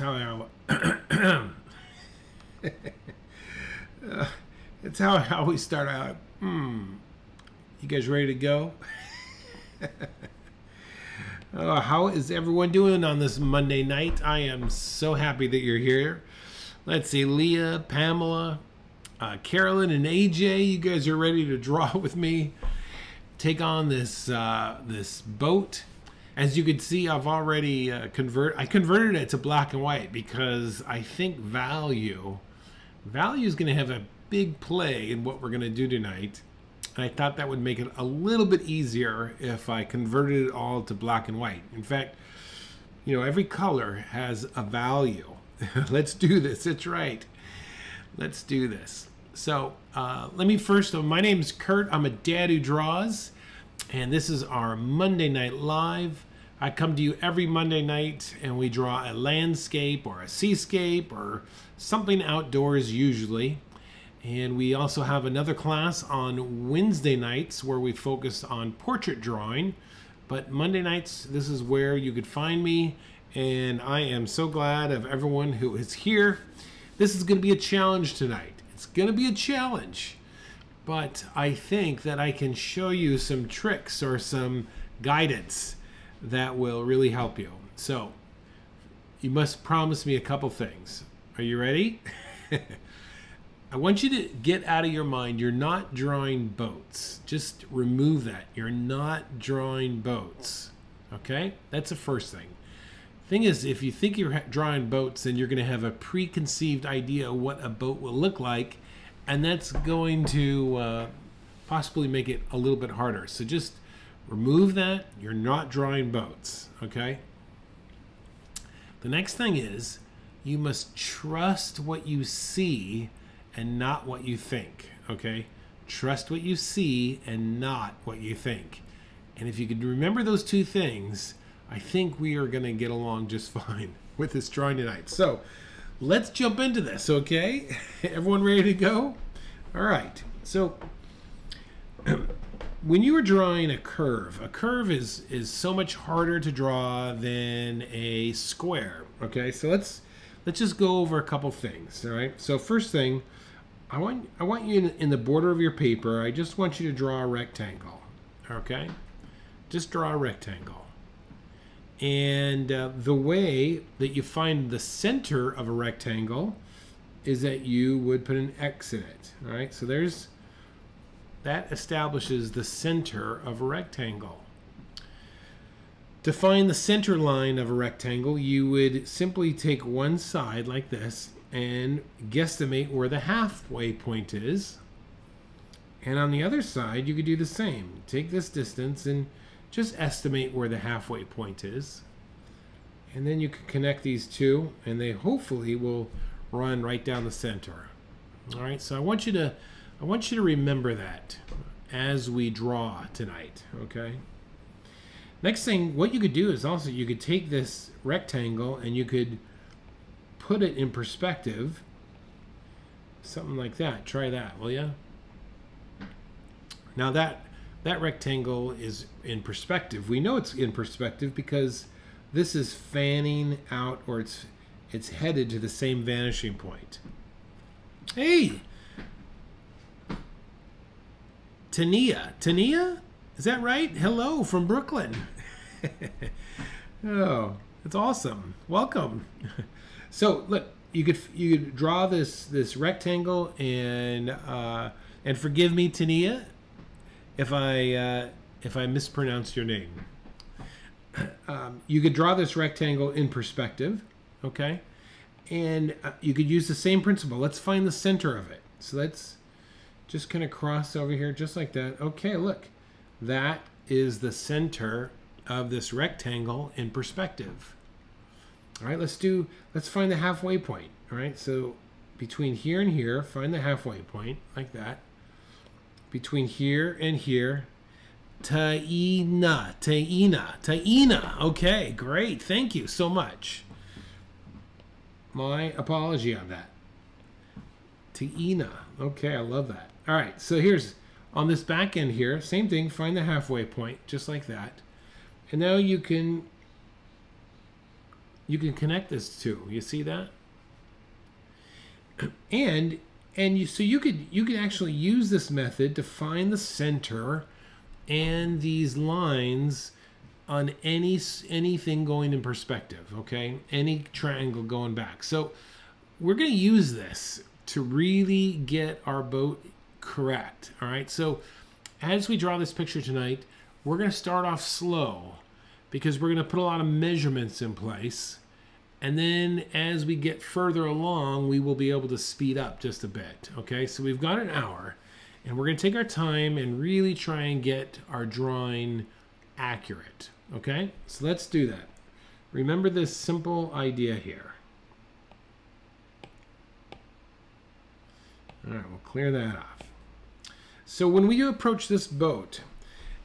how I. uh, it's how I always start out. Hmm. You guys ready to go? uh, how is everyone doing on this Monday night? I am so happy that you're here. Let's see, Leah, Pamela, uh, Carolyn, and AJ. You guys are ready to draw with me. Take on this uh, this boat. As you can see, I've already uh, convert. I converted it to black and white because I think value value is going to have a big play in what we're going to do tonight. And I thought that would make it a little bit easier if I converted it all to black and white. In fact, you know, every color has a value. Let's do this. It's right. Let's do this. So uh, let me first, uh, my name's Kurt. I'm a dad who draws. And this is our Monday Night Live. I come to you every Monday night and we draw a landscape or a seascape or something outdoors usually. And we also have another class on Wednesday nights where we focus on portrait drawing. But Monday nights, this is where you could find me. And I am so glad of everyone who is here. This is going to be a challenge tonight. It's going to be a challenge. But I think that I can show you some tricks or some guidance that will really help you. So, you must promise me a couple things. Are you ready? I want you to get out of your mind you're not drawing boats. Just remove that. You're not drawing boats. Okay? That's the first thing. Thing is, if you think you're drawing boats, then you're going to have a preconceived idea of what a boat will look like, and that's going to uh, possibly make it a little bit harder. So just remove that. You're not drawing boats. Okay? The next thing is you must trust what you see and not what you think. Okay? Trust what you see and not what you think. And if you could remember those two things, I think we are going to get along just fine with this drawing tonight. So let's jump into this, okay? Everyone ready to go? All right. So when you are drawing a curve, a curve is is so much harder to draw than a square. Okay, so let's let's just go over a couple things. All right. So first thing, I want I want you in, in the border of your paper. I just want you to draw a rectangle. Okay, just draw a rectangle. And uh, the way that you find the center of a rectangle is that you would put an X in it. All right, so there's that establishes the center of a rectangle. To find the center line of a rectangle, you would simply take one side like this and guesstimate where the halfway point is. And on the other side, you could do the same. Take this distance and just estimate where the halfway point is. And then you can connect these two, and they hopefully will run right down the center. All right, so I want you to I want you to remember that as we draw tonight, okay? Next thing, what you could do is also you could take this rectangle and you could put it in perspective. Something like that. Try that, will you? Now that that rectangle is in perspective. We know it's in perspective because this is fanning out or it's it's headed to the same vanishing point. Hey, Tania. Tania? Is that right? Hello from Brooklyn. oh, that's awesome. Welcome. so look, you could you could draw this this rectangle and uh, and forgive me, Tania, if I uh, if I mispronounce your name. Um, you could draw this rectangle in perspective, okay, and uh, you could use the same principle. Let's find the center of it. So let's just kind of cross over here just like that. Okay, look, that is the center of this rectangle in perspective. All right, let's do, let's find the halfway point. All right, so between here and here, find the halfway point like that. Between here and here, Taina, Taina, Taina. Okay, great. Thank you so much. My apology on that. Taina. Okay, I love that. All right, so here's on this back end here, same thing, find the halfway point, just like that. And now you can you can connect this to. You see that? And and you so you could you could actually use this method to find the center and these lines on any anything going in perspective, okay? Any triangle going back. So we're going to use this to really get our boat correct, all right? So as we draw this picture tonight, we're going to start off slow because we're going to put a lot of measurements in place. And then as we get further along, we will be able to speed up just a bit. Okay, so we've got an hour and we're going to take our time and really try and get our drawing accurate. Okay, so let's do that. Remember this simple idea here. All right, we'll clear that off. So when we approach this boat,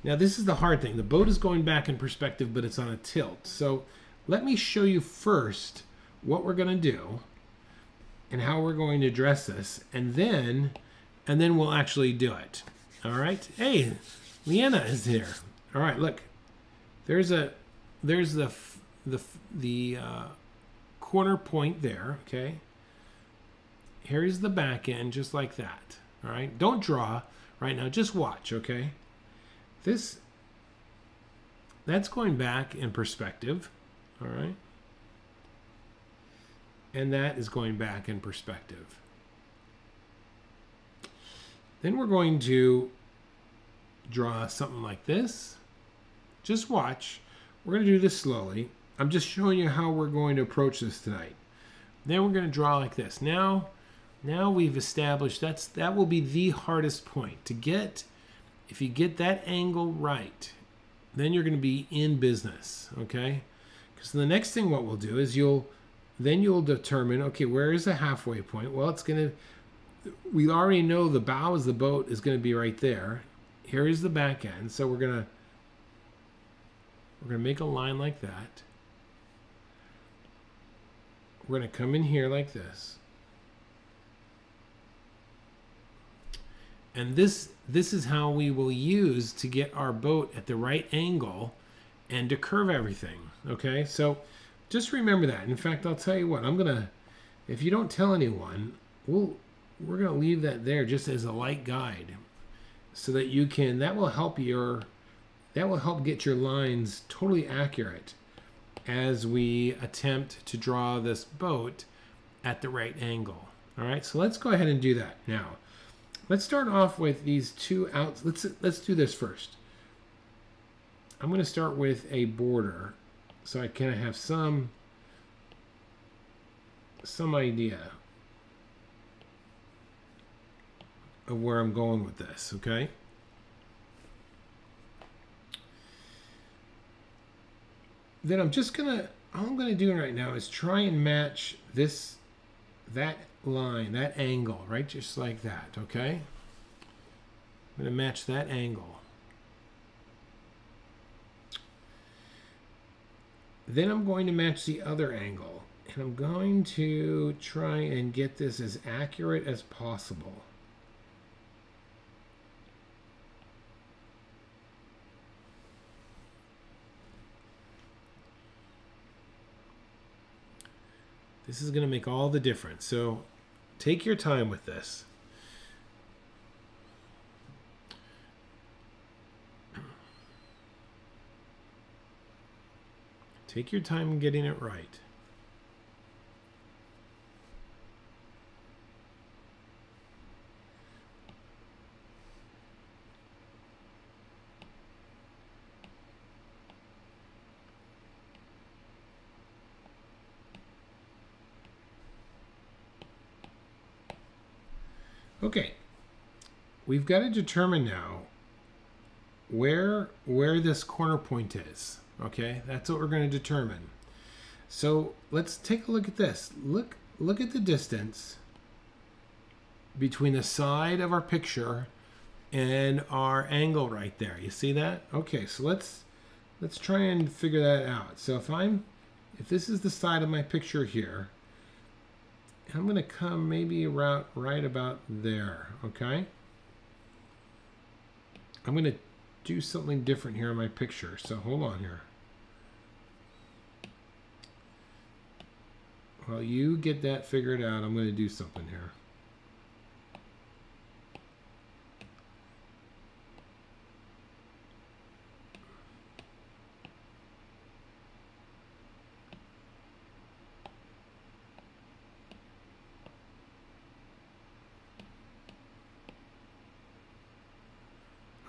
now this is the hard thing. The boat is going back in perspective, but it's on a tilt. So let me show you first what we're going to do and how we're going to address this, and then and then we'll actually do it. All right. Hey, Leanna is here. All right. Look, there's a there's the the the uh, corner point there. Okay. Here's the back end, just like that. All right. Don't draw right now. Just watch. Okay. This that's going back in perspective. All right. And that is going back in perspective. Then we're going to draw something like this. Just watch. We're going to do this slowly. I'm just showing you how we're going to approach this tonight. Then we're going to draw like this. Now, now we've established that's that will be the hardest point to get. If you get that angle right, then you're going to be in business. Okay, because the next thing what we'll do is you'll then you'll determine okay where is the halfway point. Well, it's going to we already know the bow of the boat is going to be right there. Here is the back end. So we're going to we're going to make a line like that. We're going to come in here like this. And this this is how we will use to get our boat at the right angle and to curve everything. Okay, so just remember that. In fact, I'll tell you what, I'm gonna if you don't tell anyone, we'll we're to leave that there just as a light guide so that you can that will help your that will help get your lines totally accurate as we attempt to draw this boat at the right angle all right so let's go ahead and do that now let's start off with these two outs let's let's do this first I'm going to start with a border so I kind of have some some idea of where I'm going with this, okay? Then I'm just gonna, all I'm gonna do right now is try and match this, that line, that angle, right? Just like that, okay? I'm gonna match that angle. Then I'm going to match the other angle. And I'm going to try and get this as accurate as possible. This is going to make all the difference. So take your time with this. Take your time getting it right. Okay, we've got to determine now where where this corner point is. Okay, that's what we're going to determine. So let's take a look at this. Look look at the distance between the side of our picture and our angle right there. You see that? Okay, so let's let's try and figure that out. So if I'm if this is the side of my picture here, I'm going to come maybe around right about there, okay? I'm going to do something different here in my picture, so hold on here. While you get that figured out, I'm going to do something here.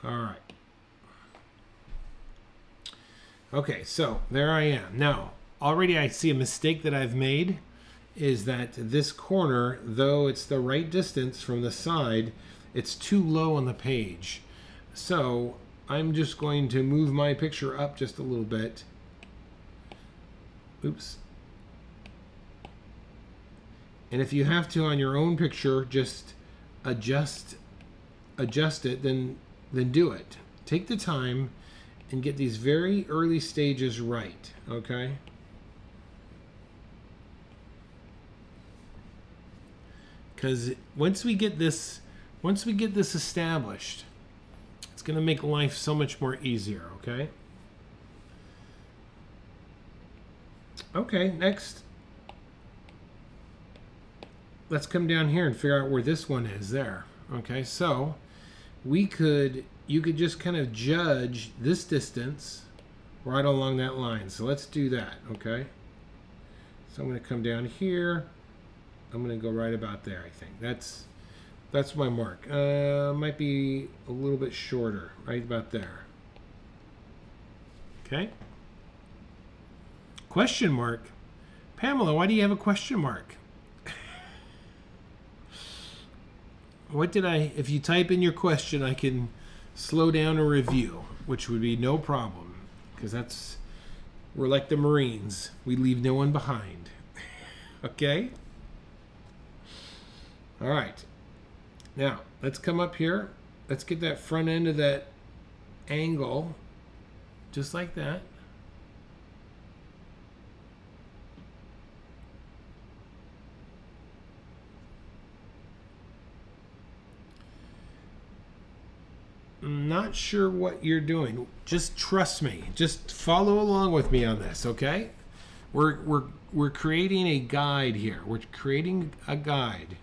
All right. Okay, so there I am. Now, already I see a mistake that I've made is that this corner, though it's the right distance from the side, it's too low on the page. So I'm just going to move my picture up just a little bit. Oops. And if you have to on your own picture, just adjust adjust it, then then do it. Take the time and get these very early stages right, okay? Because once we get this, once we get this established, it's going to make life so much more easier, okay? Okay, next. Let's come down here and figure out where this one is there. Okay, so we could you could just kind of judge this distance right along that line. So let's do that, okay? So I'm going to come down here. I'm going to go right about there, I think. That's that's my mark. Uh, might be a little bit shorter, right about there. Okay. Question mark. Pamela, why do you have a question mark? what did I, if you type in your question, I can slow down a review, which would be no problem because that's, we're like the Marines. We leave no one behind. okay? All right. Now, let's come up here. Let's get that front end of that angle just like that. I'm not sure what you're doing. Just trust me. Just follow along with me on this, okay? We're, we're, we're creating a guide here. We're creating a guide.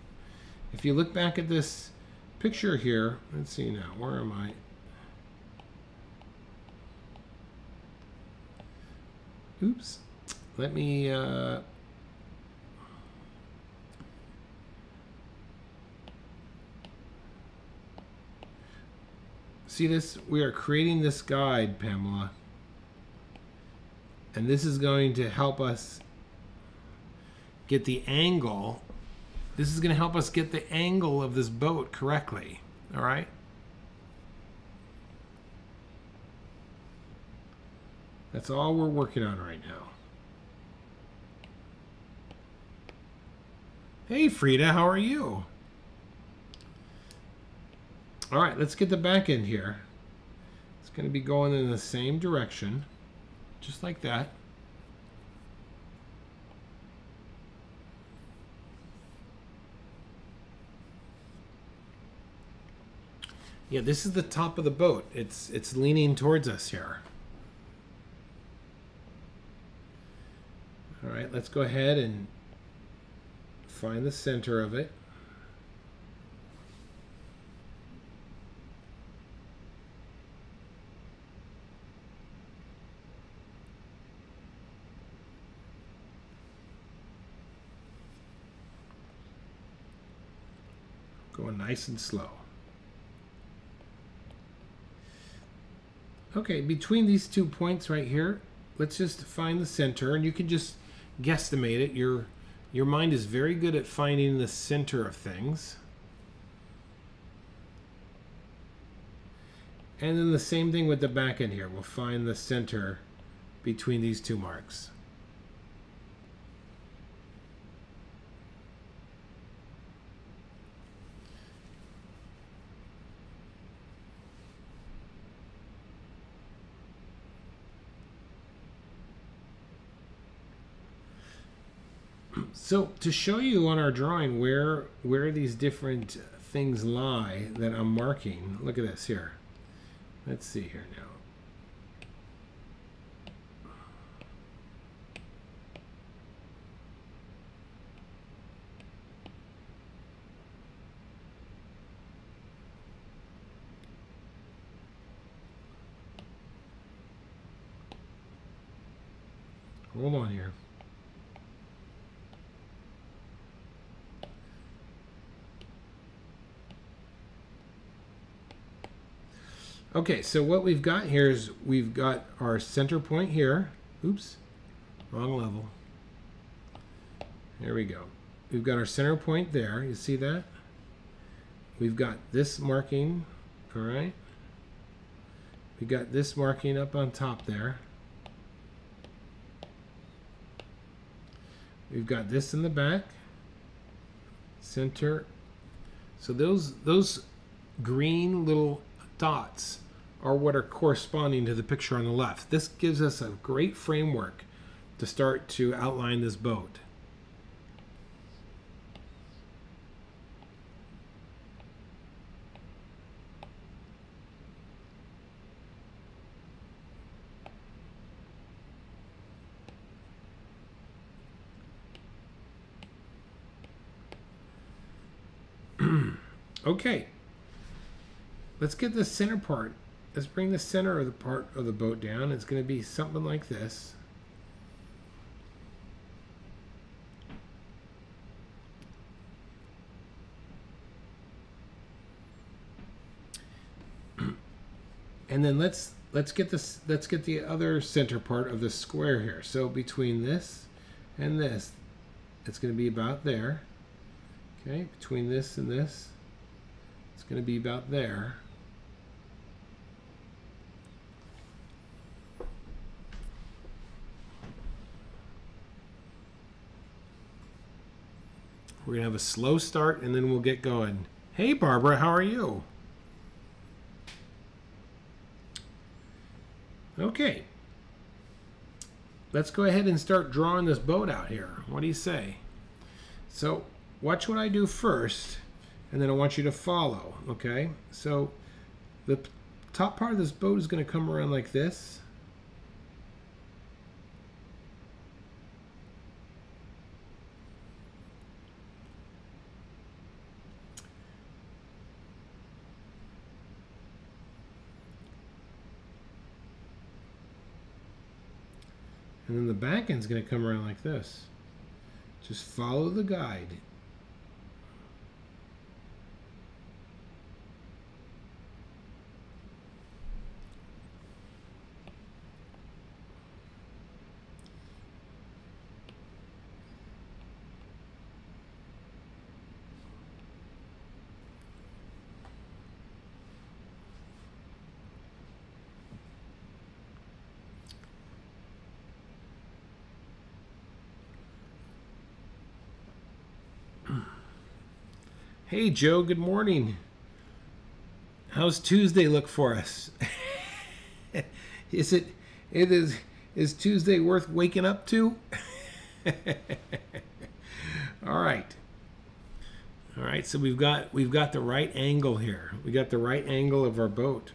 If you look back at this picture here, let's see now, where am I? Oops. Let me uh, See this? We are creating this guide, Pamela. And this is going to help us get the angle. This is going to help us get the angle of this boat correctly. All right? That's all we're working on right now. Hey, Frida, how are you? All right, let's get the back end here. It's going to be going in the same direction, just like that. Yeah, this is the top of the boat. It's it's leaning towards us here. All right, let's go ahead and find the center of it. Going nice and slow. Okay, between these two points right here, let's just find the center, and you can just guesstimate it. Your, your mind is very good at finding the center of things. And then the same thing with the back end here. We'll find the center between these two marks. So to show you on our drawing where where these different things lie that I'm marking, look at this here. Let's see here now. Hold on here. Okay, so what we've got here is we've got our center point here. Oops, wrong level. There we go. We've got our center point there. You see that? We've got this marking, all right? We've got this marking up on top there. We've got this in the back, center. So those those green little dots are what are corresponding to the picture on the left. This gives us a great framework to start to outline this boat. okay, let's get the center part let's bring the center of the part of the boat down. It's going to be something like this. and then let's let's get this let's get the other center part of the square here. So between this and this, it's going to be about there. Okay, between this and this, it's going to be about there. We're going to have a slow start and then we'll get going. Hey, Barbara, how are you? Okay. Let's go ahead and start drawing this boat out here. What do you say? So, watch what I do first, and then I want you to follow, okay? So, the top part of this boat is going to come around like this. And then the back end's going to come around like this. Just follow the guide. Hey, Joe, good morning. How's Tuesday look for us? is it it is is Tuesday worth waking up to? All right. All right, so we've got we've got the right angle here. We got the right angle of our boat.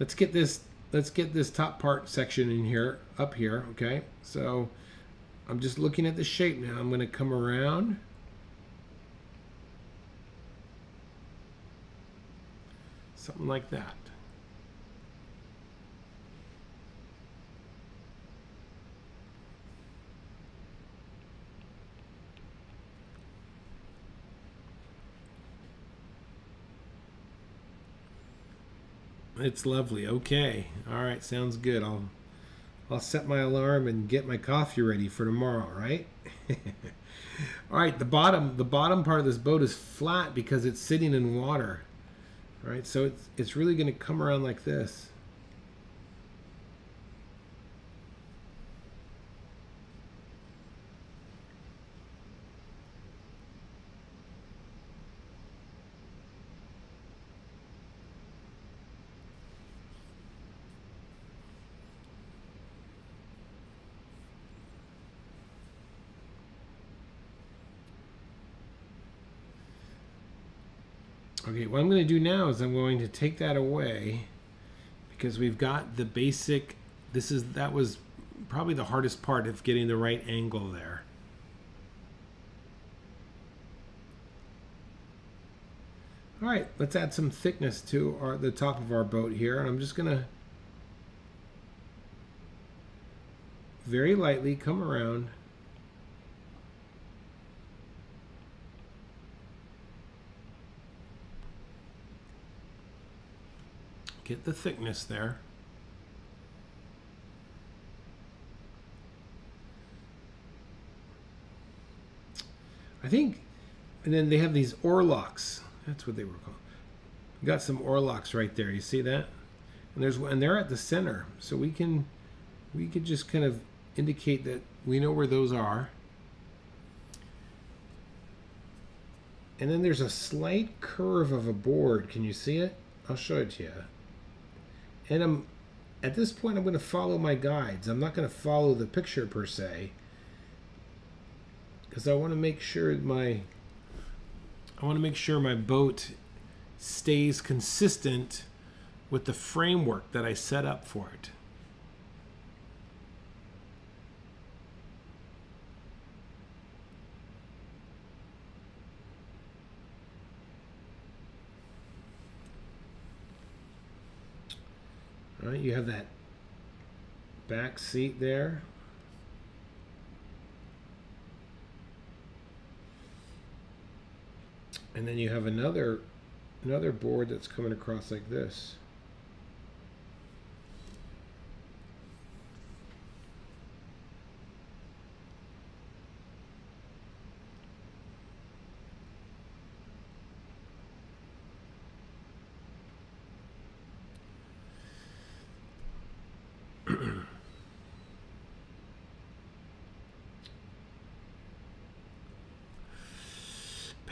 Let's get this let's get this top part section in here up here, okay? So I'm just looking at the shape now. I'm going to come around Something like that. It's lovely. Okay. All right. Sounds good. I'll I'll set my alarm and get my coffee ready for tomorrow, right? All right, the bottom the bottom part of this boat is flat because it's sitting in water right? So it's, it's really going to come around like this. Okay, what I'm going to do now is I'm going to take that away because we've got the basic, this is, that was probably the hardest part of getting the right angle there. All right, let's add some thickness to our, the top of our boat here. And I'm just going to very lightly come around. Get the thickness there. I think, and then they have these oarlocks. That's what they were called. Got some oarlocks right there. You see that? And there's and they're at the center, so we can we could just kind of indicate that we know where those are. And then there's a slight curve of a board. Can you see it? I'll show it to you. And I'm at this point I'm going to follow my guides. I'm not going to follow the picture per se because I want to make sure my I want to make sure my boat stays consistent with the framework that I set up for it. Right, you have that back seat there. And then you have another another board that's coming across like this.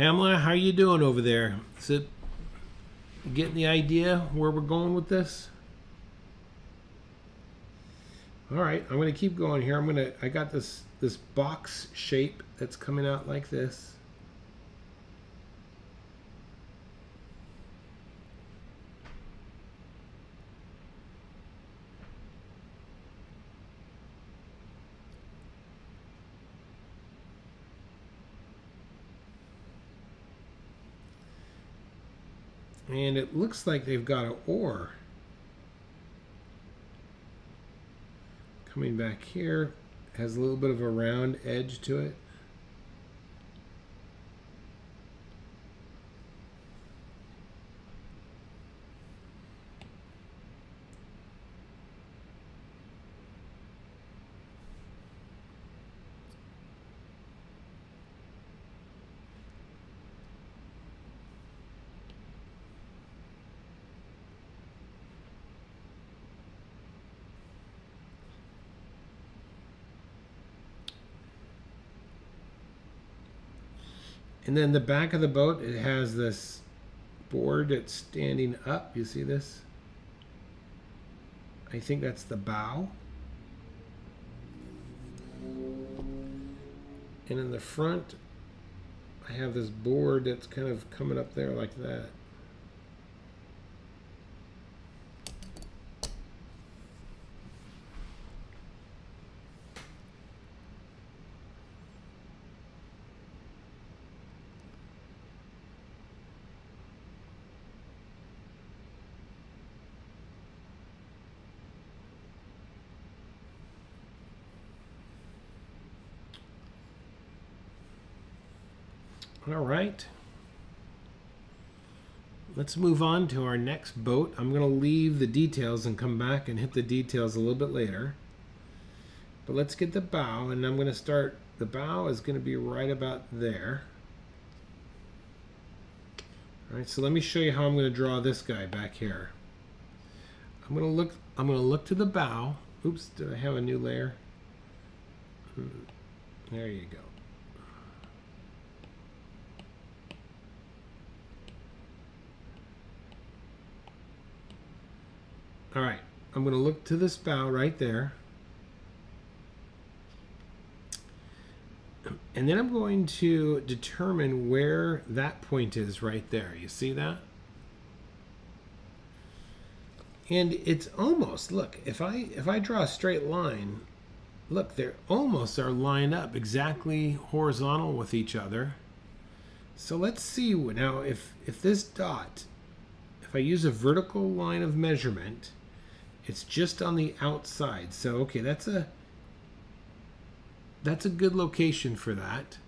Pamela, how are you doing over there? Is it getting the idea where we're going with this? All right, I'm to keep going here. I'm to I got this this box shape that's coming out like this. And it looks like they've got an oar. Coming back here, has a little bit of a round edge to it. And then the back of the boat, it has this board that's standing up. You see this? I think that's the bow. And in the front, I have this board that's kind of coming up there like that. All right. Let's move on to our next boat. I'm going to leave the details and come back and hit the details a little bit later. But let's get the bow, and I'm going to start, the bow is going to be right about there. All right, so let me show you how I'm going to draw this guy back here. I'm going to look, I'm going to look to the bow. Oops, did I have a new layer? Hmm, there you go. All right, I'm going to look to this bow right there. And then I'm going to determine where that point is right there. You see that? And it's almost, look, if I if I draw a straight line, look, they almost are lined up exactly horizontal with each other. So let's see now if if this dot, if I use a vertical line of measurement, it's just on the outside. So, okay, that's a that's a good location for that.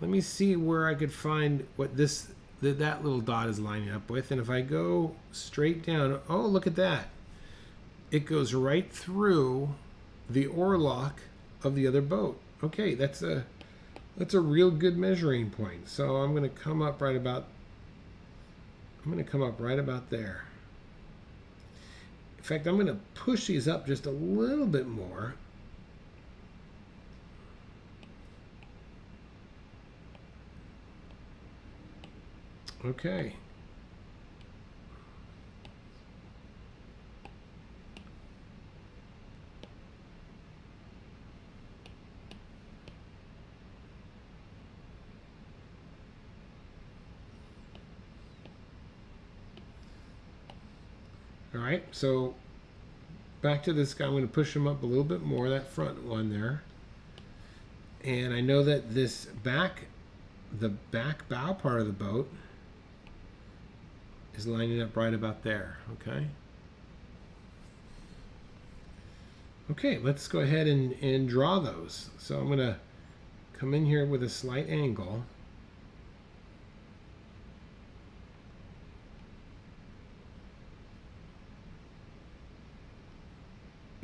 Let me see where I could find what this that that little dot is lining up with. And if I go straight down, oh, look at that. It goes right through the oarlock of the other boat. Okay, that's a that's a real good measuring point. So I'm going to come up right about I'm going to come up right about there. In fact, I'm going to push these up just a little bit more. Okay. All right, so back to this guy. I'm going to push him up a little bit more, that front one there. And I know that this back, the back bow part of the boat is lining up right about there, okay? Okay, let's go ahead and, and draw those. So I'm going to come in here with a slight angle.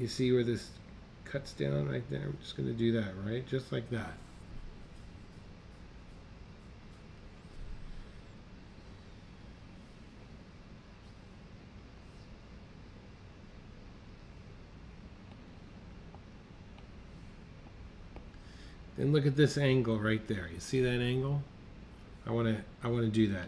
You see where this cuts down right there? I'm just going to do that, right? Just like that. Then look at this angle right there. You see that angle? I want to I want to do that.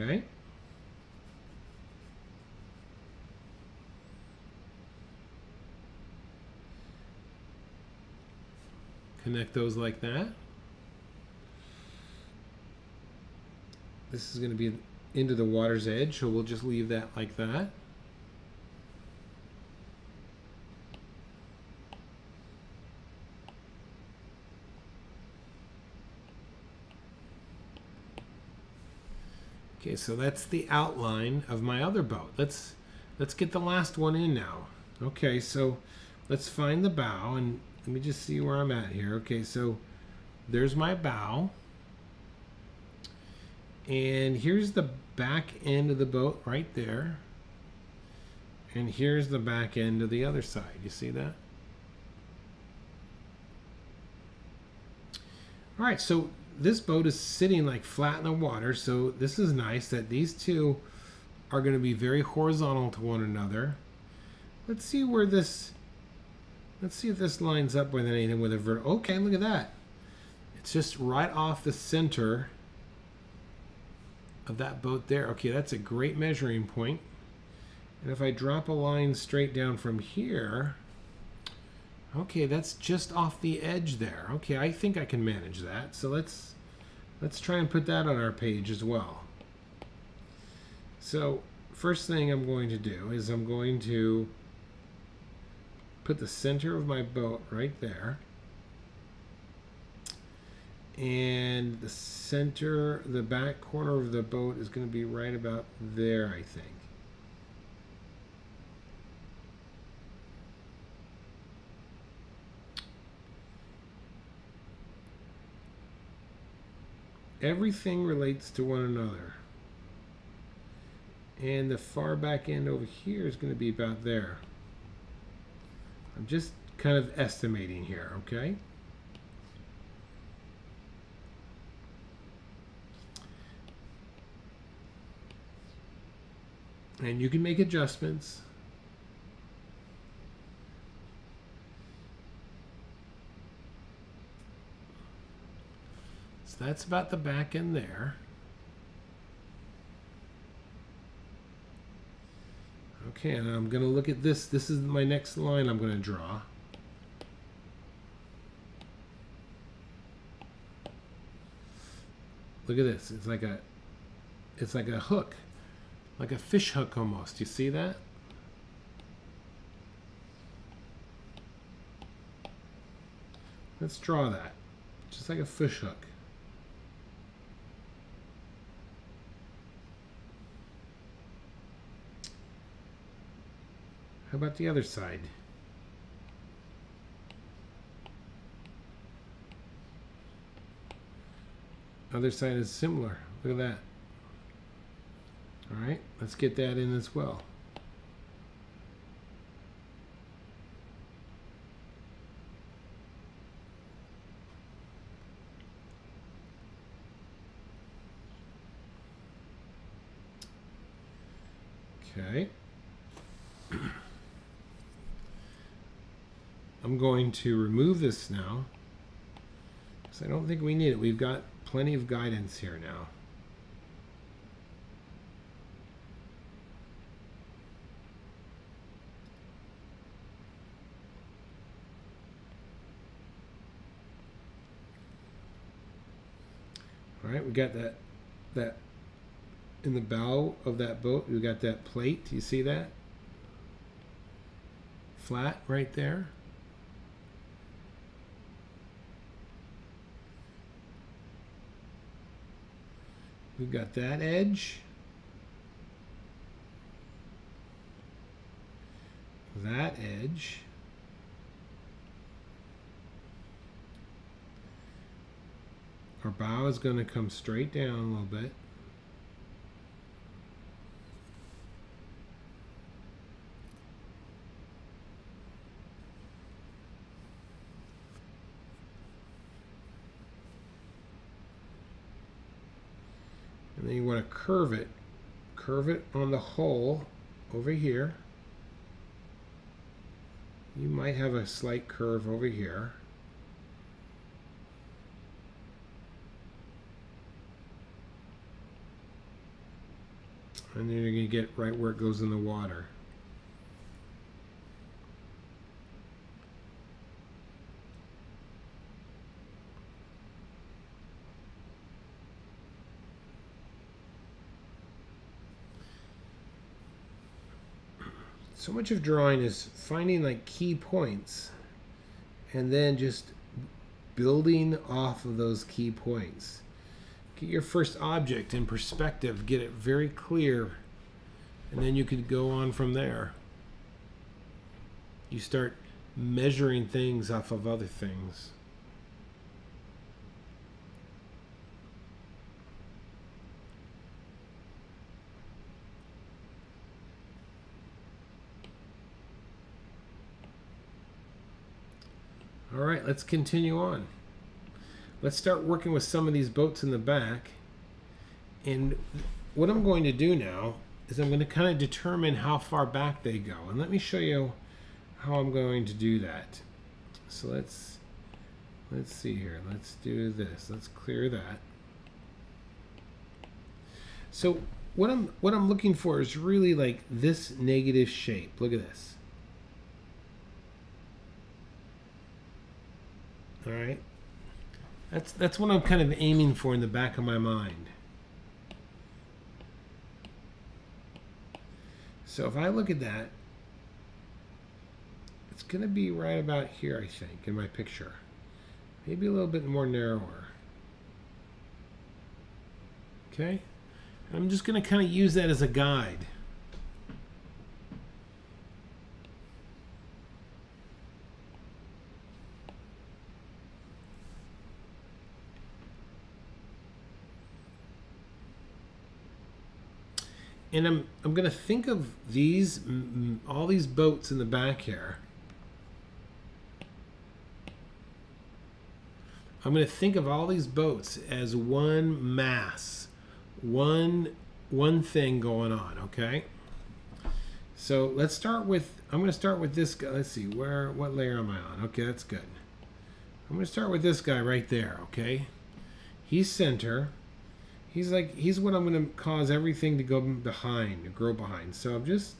Okay. Connect those like that. This is going to be into the water's edge, so we'll just leave that like that. Okay, so that's the outline of my other boat. Let's let's get the last one in now. Okay, so let's find the bow and let me just see where I'm at here. Okay, so there's my bow. And here's the back end of the boat right there. And here's the back end of the other side. You see that? All right, so this boat is sitting like flat in the water, so this is nice that these two are going to be very horizontal to one another. Let's see where this, let's see if this lines up with anything with a vert. Okay, look at that. It's just right off the center of that boat there. Okay, that's a great measuring point. And if I drop a line straight down from here, Okay, that's just off the edge there. Okay, I think I can manage that. So let's let's try and put that on our page as well. So first thing I'm going to do is I'm going to put the center of my boat right there. And the center, the back corner of the boat is going to be right about there, I think. Everything relates to one another. And the far back end over here is going to be about there. I'm just kind of estimating here, okay? And you can make adjustments. That's about the back end there. Okay, and I'm going to look at this. This is my next line I'm going to draw. Look at this. It's like a it's like a hook. Like a fish hook almost. You see that? Let's draw that. Just like a fish hook. How about the other side? Other side is similar. Look at that. All right, let's get that in as well. Okay. I'm going to remove this now because I don't think we need it. We've got plenty of guidance here now. All right, we got that that in the bow of that boat. We got that plate. Do You see that? Flat right there. We've got that edge. That edge. Our bow is going to come straight down a little bit. To curve it. Curve it on the hole over here. You might have a slight curve over here. And then you're going to get right where it goes in the water. So much of drawing is finding like key points and then just building off of those key points. Get your first object in perspective, get it very clear, and then you could go on from there. You start measuring things off of other things. All right, let's continue on. Let's start working with some of these boats in the back. And what I'm going to do now is I'm going to kind of determine how far back they go. And let me show you how I'm going to do that. So let's let's see here. Let's do this. Let's clear that. So what I'm what I'm looking for is really like this negative shape. Look at this. All right. That's that's what I'm kind of aiming for in the back of my mind. So if I look at that, it's going to be right about here, I think, in my picture. Maybe a little bit more narrower. Okay? I'm just going to kind of use that as a guide. And I'm I'm gonna think of these all these boats in the back here. I'm gonna think of all these boats as one mass, one one thing going on. Okay. So let's start with I'm gonna start with this guy. Let's see where what layer am I on? Okay, that's good. I'm gonna start with this guy right there. Okay. He's center he's like he's what I'm going to cause everything to go behind, to grow behind. So I'm just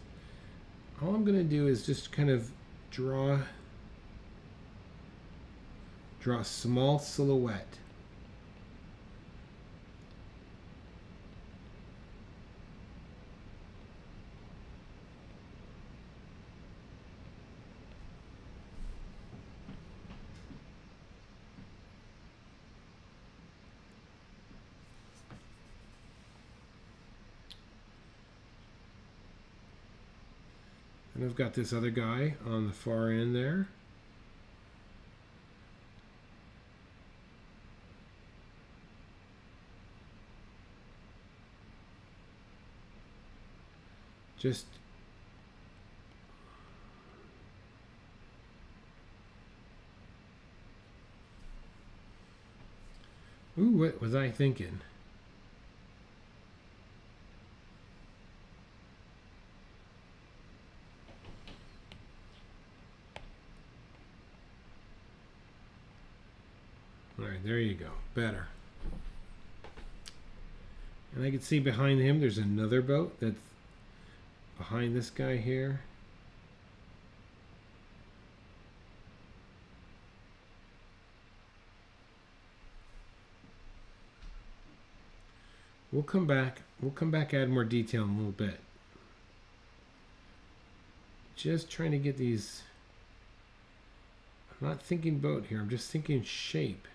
all I'm going to do is just kind of draw draw a small silhouette. I've got this other guy on the far end there. Just Ooh, what was I thinking? All right, there you go. Better. And I can see behind him there's another boat that's behind this guy here. We'll come back. We'll come back, add more detail in a little bit. Just trying to get these. I'm not thinking boat here. I'm just thinking shape.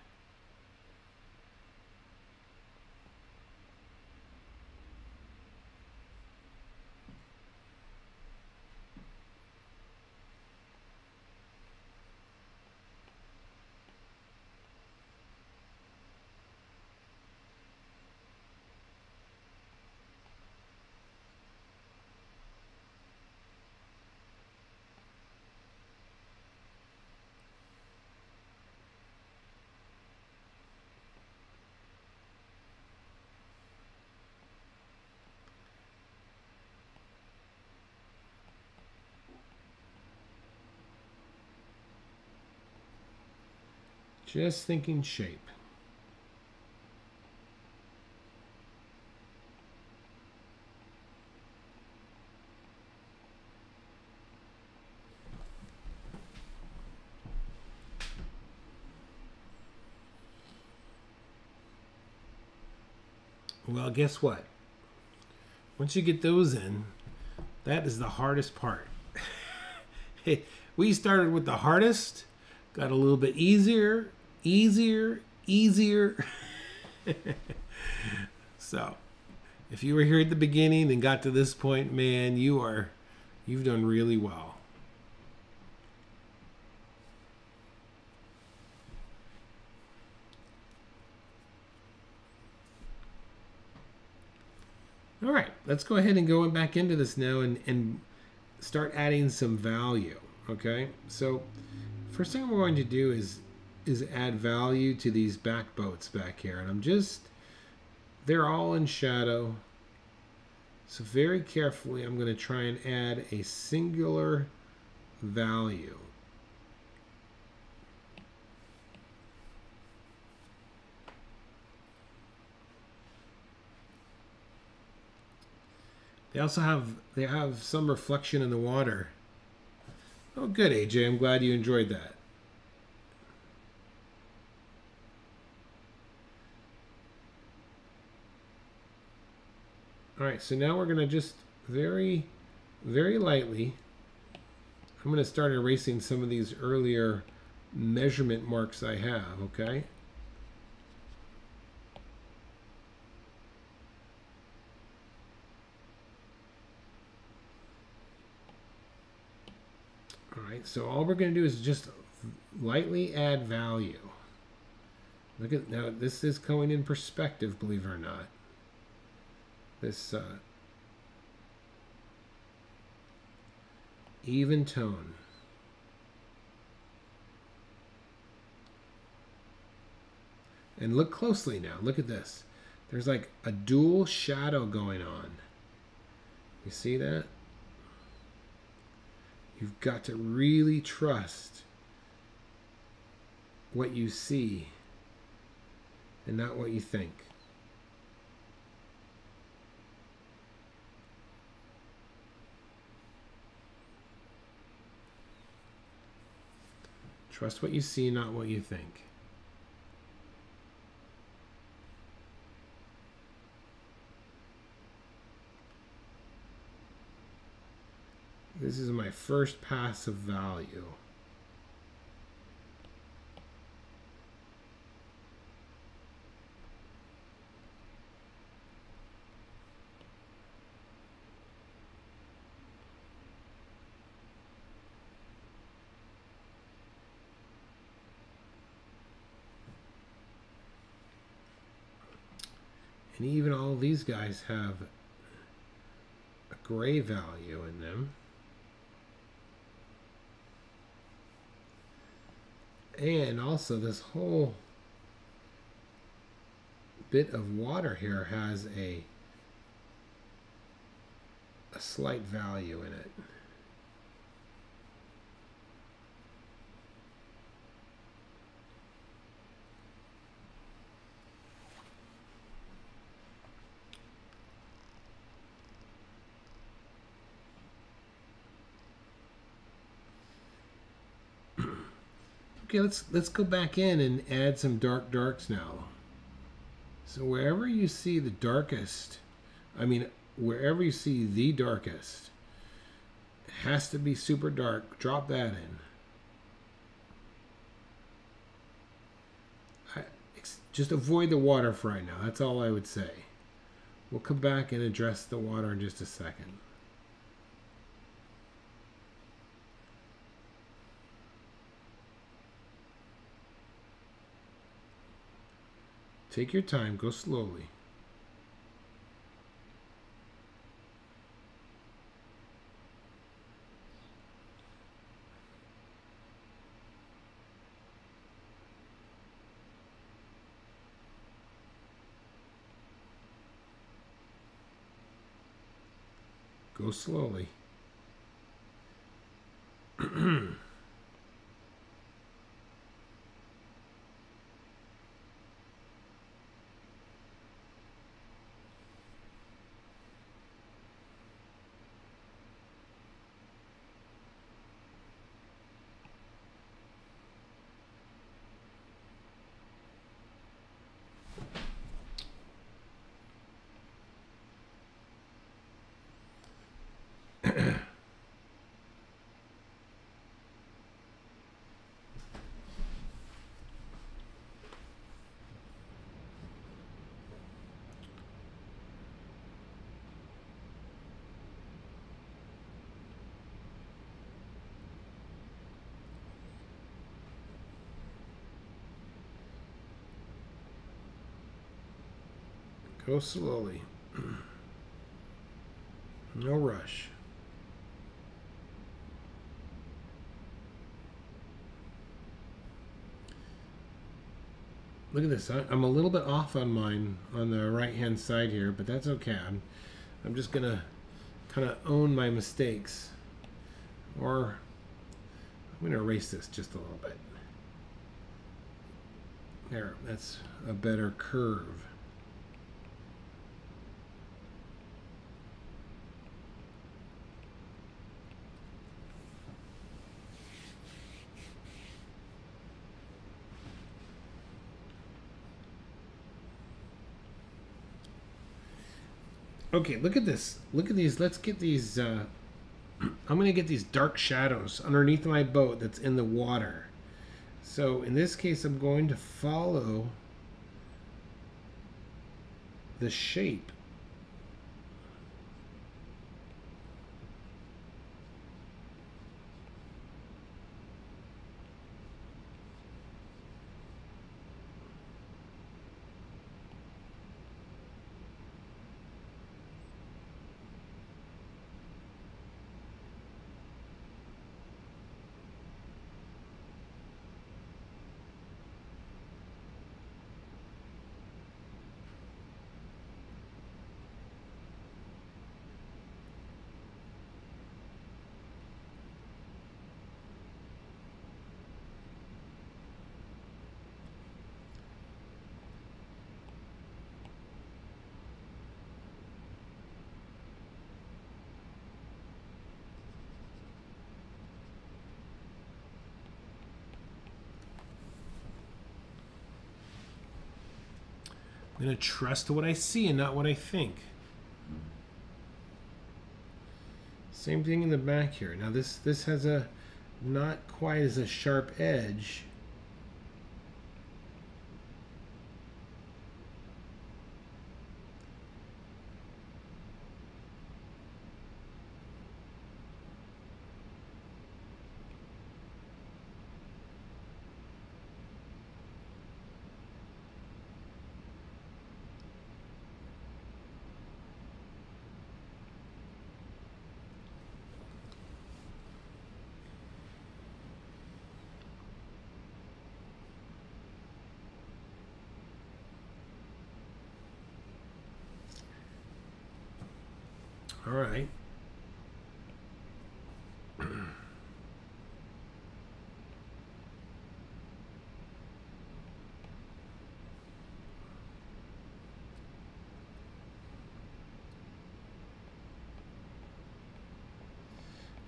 Just thinking shape. Well, guess what? Once you get those in, that is the hardest part. we started with the hardest, got a little bit easier, easier, easier. so, if you were here at the beginning and got to this point, man, you are you've done really well. All right, let's go ahead and go back into this now and, and start adding some value. Okay, so first thing we're going to do is is add value to these back boats back here. And I'm just, they're all in shadow. So very carefully, I'm going to try and add a singular value. They also have they have some reflection in the water. Oh, good, AJ. I'm glad you enjoyed that. All right, so now we're going to just very, very lightly, I'm going to start erasing some of these earlier measurement marks I have, okay? All right, so all we're going to do is just lightly add value. Look at now, this is going in perspective, believe it or not this uh, even tone. And look closely now. Look at this. There's like a dual shadow going on. You see that? You've got to really trust what you see and not what you think. Trust what you see, not what you think. This is my first pass of value. And even all these guys have a gray value in them. And also this whole bit of water here has a a slight value in it. Okay, let's let's go back in and add some dark darks now. So wherever you see the darkest, I mean wherever you see the darkest, has to be super dark. Drop that in. Just avoid the water for right now. That's all I would say. We'll come back and address the water in just a second. Take your time, go slowly. Go slowly. Go slowly. No rush. Look at this. I'm a little bit off on mine on the right hand side here, but that's okay. I'm, I'm just going to kind of own my mistakes. Or I'm going to erase this just a little bit. There, that's a better curve. Okay, look at this. Look at these. Let's get these. Uh, I'm going to get these dark shadows underneath my boat that's in the water. So in this case, I'm going to follow the shape I'm going to trust to what I see and not what I think. Same thing in the back here. Now this this has a not quite as a sharp edge All right.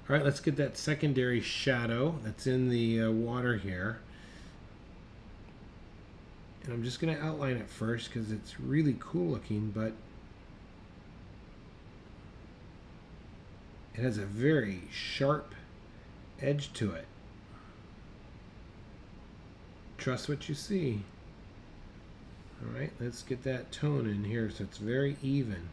All right, let's get that secondary shadow that's in the uh, water here. And I'm just going to outline it first because it's really cool looking, but it has a very sharp edge to it. Trust what you see. All right, let's get that tone in here so it's very even.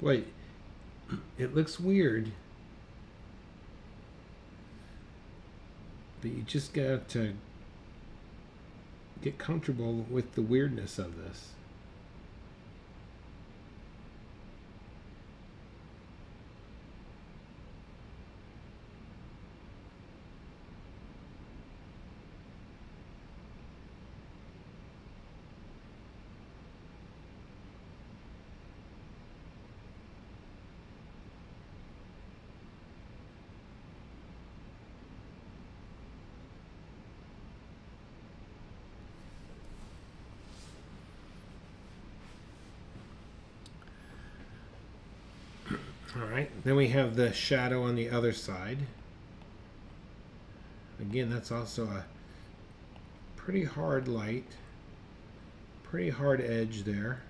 Boy, it looks weird. But you just got to get comfortable with the weirdness of this. All right, then we have the shadow on the other side. Again, that's also a pretty hard light, pretty hard edge there.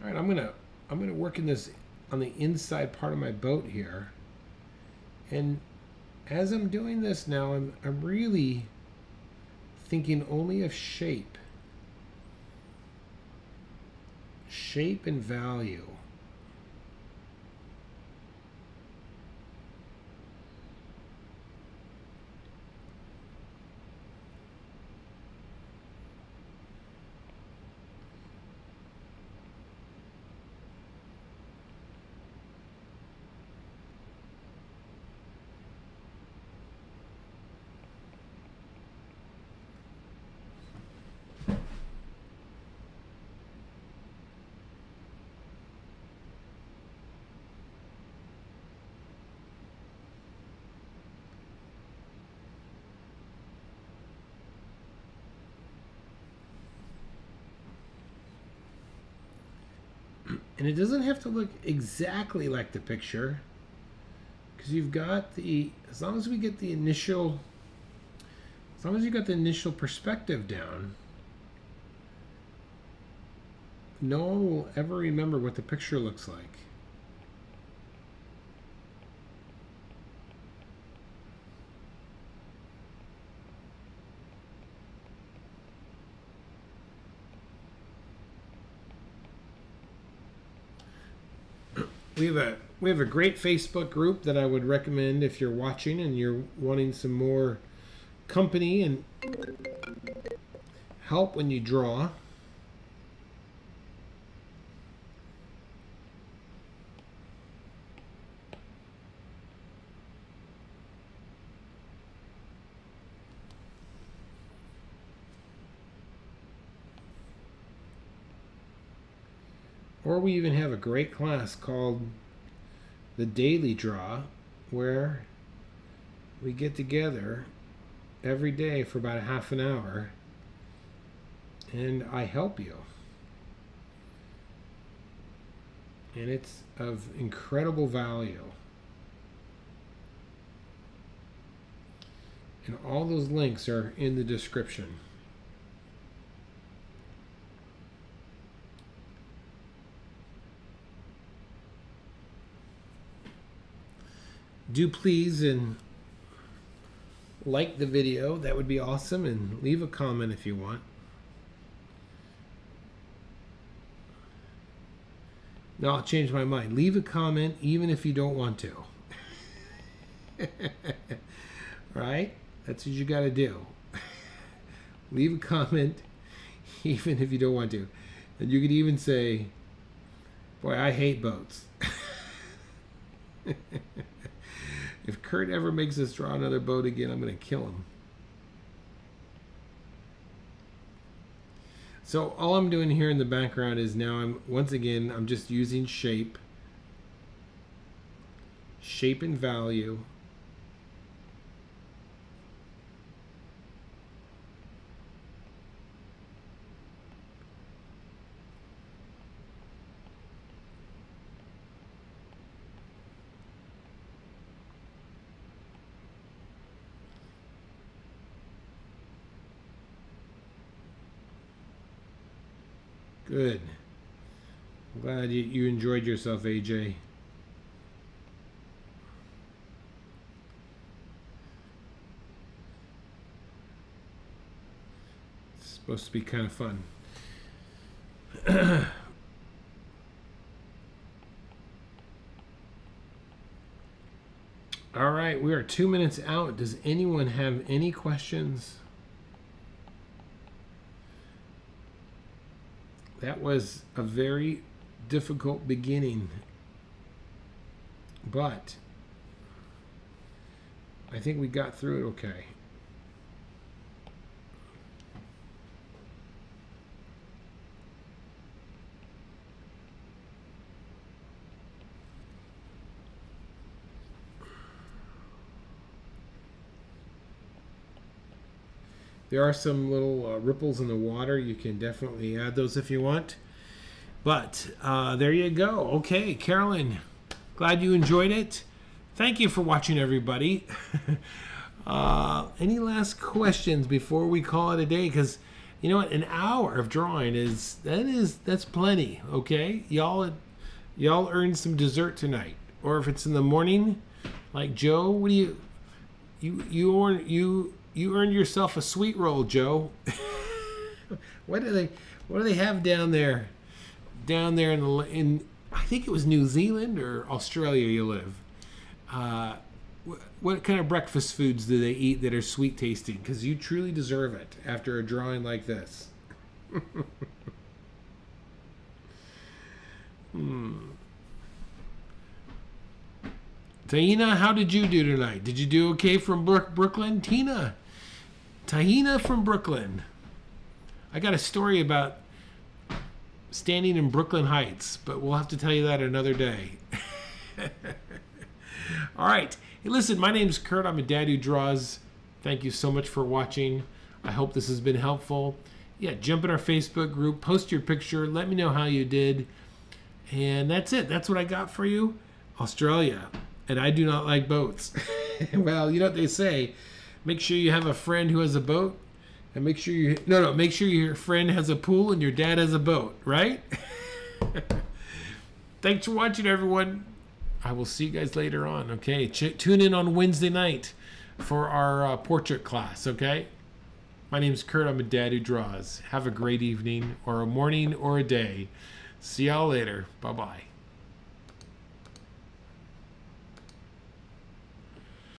All right, I'm gonna I'm gonna work in this on the inside part of my boat here, and as I'm doing this now, I'm I'm really thinking only of shape, shape and value. It doesn't have to look exactly like the picture because you've got the as long as we get the initial as long as you got the initial perspective down no one will ever remember what the picture looks like we have a we have a great Facebook group that I would recommend if you're watching and you're wanting some more company and help when you draw. We even have a great class called the Daily Draw where we get together every day for about a half an hour and I help you. And it's of incredible value. And all those links are in the description. Do please and like the video. That would be awesome. And leave a comment if you want. No, I'll change my mind. Leave a comment even if you don't want to. right? That's what you got to do. Leave a comment even if you don't want to. And you could even say, Boy, I hate boats. If Kurt ever makes us draw another boat again, I'm going to kill him. So all I'm doing here in the background is now I'm once again I'm just using shape shape and value Good. I'm glad you, you enjoyed yourself, AJ. It's supposed to be kind of fun. All right, we are two minutes out. Does anyone have any questions? That was a very difficult beginning. But I think we got through it okay. There are some little uh, ripples in the water. You can definitely add those if you want. But uh, there you go. Okay, Carolyn, glad you enjoyed it. Thank you for watching, everybody. uh, any last questions before we call it a day? Because you know what, an hour of drawing is that is that's plenty. Okay, y'all y'all earned some dessert tonight, or if it's in the morning, like Joe, what do you you you you you earned yourself a sweet roll, Joe. what do they what do they have down there? Down there in the in I think it was New Zealand or Australia you live. Uh, what, what kind of breakfast foods do they eat that are sweet tasting? Because you truly deserve it after a drawing like this. hmm. Tina, how did you do tonight? Did you do okay from Brooklyn? Tina, Tahina from Brooklyn. I got a story about standing in Brooklyn Heights, but we'll have to tell you that another day. All right. Hey, listen, my name's Kurt. I'm a dad who draws. Thank you so much for watching. I hope this has been helpful. Yeah, jump in our Facebook group, post your picture, let me know how you did. And that's it. That's what I got for you. Australia. And I do not like boats. well, you know what they say Make sure you have a friend who has a boat, and make sure you no no make sure your friend has a pool and your dad has a boat, right? Thanks for watching, everyone. I will see you guys later on. Okay, Ch tune in on Wednesday night for our uh, portrait class. Okay. My name's Kurt. I'm a dad who draws. Have a great evening, or a morning, or a day. See y'all later. Bye bye.